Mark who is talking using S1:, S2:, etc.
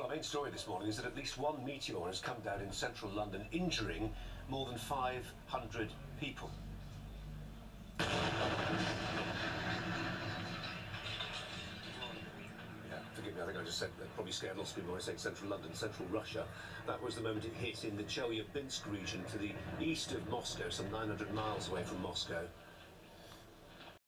S1: Our main story this morning is that at least one meteor has come down in central London, injuring more than 500 people. Yeah, forgive me, I think I just said that probably scared lots of people when I say central London, central Russia. That was the moment it hit in the Chelyabinsk region to the east of Moscow, some 900 miles away from Moscow.